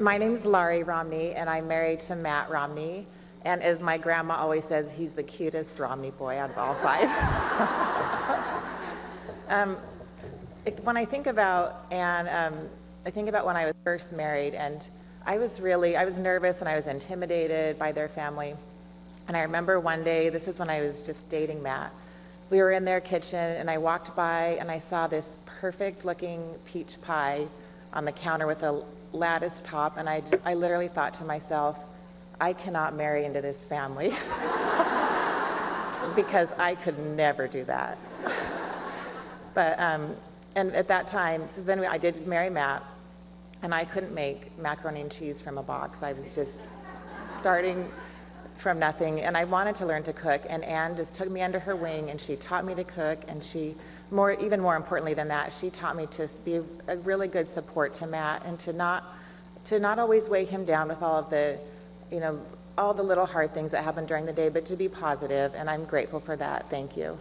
My name's Laurie Romney, and I'm married to Matt Romney. And as my grandma always says, he's the cutest Romney boy out of all five. um, when I think about Ann, um, I think about when I was first married, and I was really, I was nervous and I was intimidated by their family. And I remember one day, this is when I was just dating Matt. We were in their kitchen, and I walked by and I saw this perfect looking peach pie on the counter with a lattice top, and I, just, I literally thought to myself, I cannot marry into this family because I could never do that. but, um, and at that time, so then I did marry Matt, and I couldn't make macaroni and cheese from a box. I was just starting from nothing, and I wanted to learn to cook. And Ann just took me under her wing, and she taught me to cook. And she, more, even more importantly than that, she taught me to be a really good support to Matt, and to not, to not always weigh him down with all of the, you know, all the little hard things that happen during the day, but to be positive. And I'm grateful for that. Thank you.